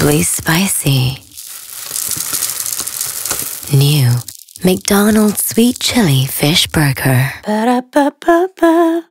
incredibly spicy. New McDonald's Sweet Chili Fish Burger. Ba -da -ba -ba